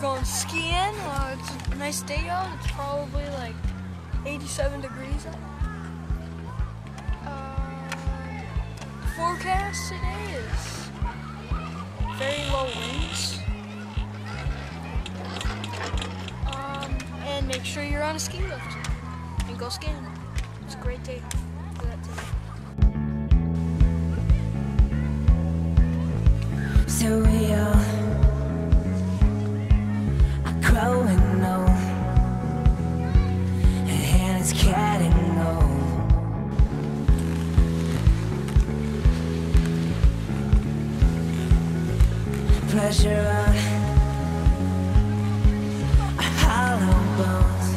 going skiing. Uh, it's a nice day out. It's probably like 87 degrees out. Uh, forecast today is very low winds. Um, and make sure you're on a ski lift and go skiing. It's a great day for that today. So it's getting old. Pressure on hollow bones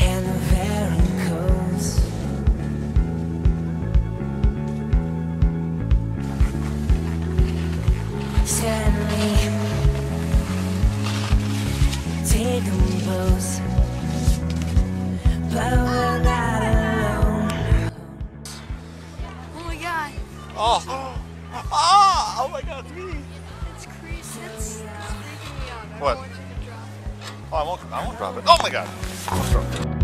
and the varicose. Sadly, decompose, Oh. Ah! Oh my god, it's me. it's crease. It's, it's freaking me out. I What? don't want you to drop it. Oh, I won't, I won't drop it. Oh my god.